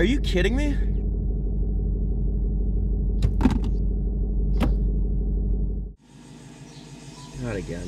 Are you kidding me? Not again.